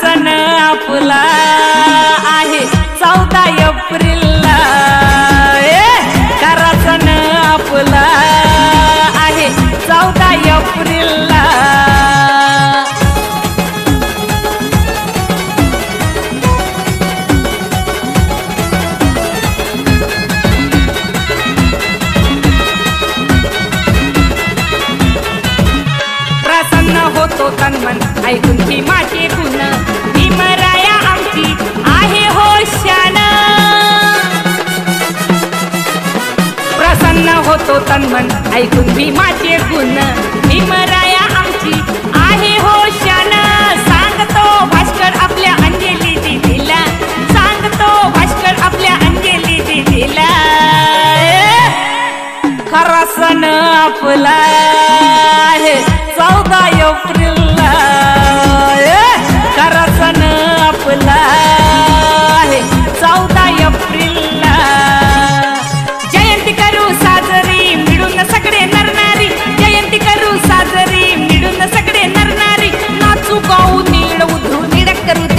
सण आपला आहे. चौदा एप्रिलला. खरा सण आपला आहे? चौदा एप्रिल असो तन मन ऐकून भीमाचे गुण. भीमराया आमची आहे हो शान सांगतो भास्कर आपल्या अंजली दिला सांगतो भास्कर आपल्या अंजली दिला खरा सण आपला आहे. चौदा एप्रिल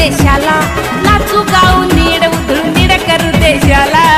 देशाला. नाचू गाऊ नीड उधळू नीड करू देशाला.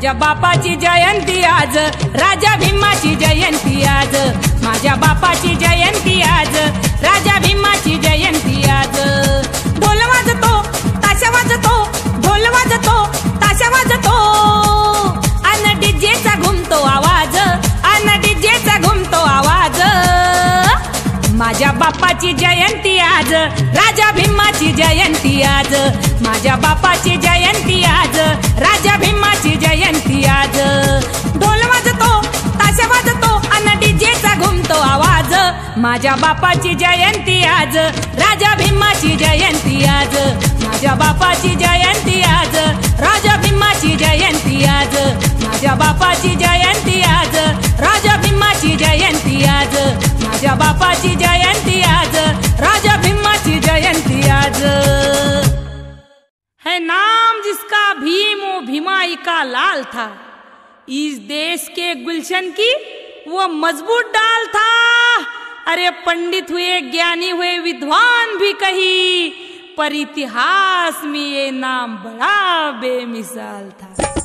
माझ्या बापाची जयंती आज. राजा भीमाची जयंती आज. माझ्या बापाची जयंती आज. राजा भीमाची जयंती आज. ढोल वाजतो ताशा वाजतो ढोल वाजतो ताशा वाजतो. अन डीजेचा घुमतो आवाज. माझ्या बापाची जयंती आज राजा भीमाची जयंती आज. माझ्या बापाची जयंती आज राजा भीमाची जयंती आज. दोन माझ्या बापाची जयंती आज, राजा भीमाची जयंती आज. माझ्या बापाची जयंती आज, राजा भीमाची जयंती आज. माझ्या बापाची जयंती आज, राजा भीमाची जयंती आज. माझ्या बापाची जयंती आज, राजा भीमाची जयंती आज. है नाम जिसका भीमो भीमाई का लाल था। इस देश के गुलशन की वो मज़बूत डाल था। अरे पंडित हुए, ज्ञानी हुए, विद्वान भी कही, पर इतिहास में ये नाम बड़ा बेमिसाल था।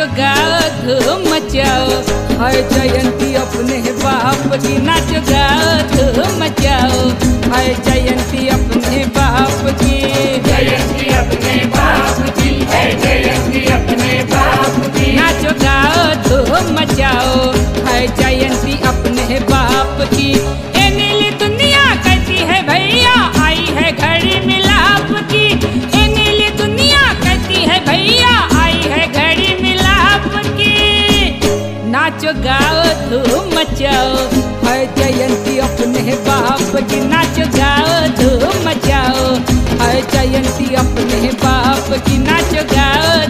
गाध मचाओ। हर जयंती अपने बाप की नाच गाध मचाओ। हर जयंती अपने बाप की। जयंती अपने बाप की है जयंती अपने बाप की। नाच गाध मचाओ। हर जयंती अपने बाप की। धूम मचाओ। हर जयंती अपने बाप की नाच गाओ, धूम मचाओ। हर जयंती अपने बाप की नाच गाओ